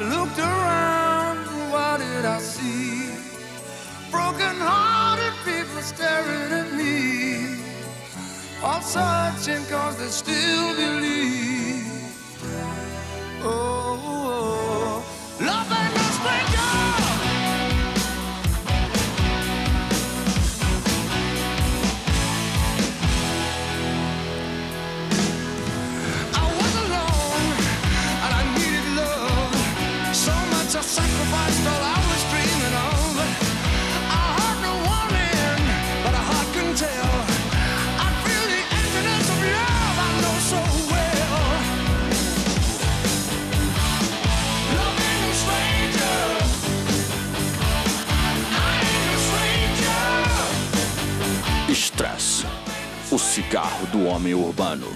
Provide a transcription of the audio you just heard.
looked around, what did I see? Broken hearted people staring at me. All searching cause they still believe. Oh, oh, oh. love But a so stranger. Stress, o cigarro do homem urbano.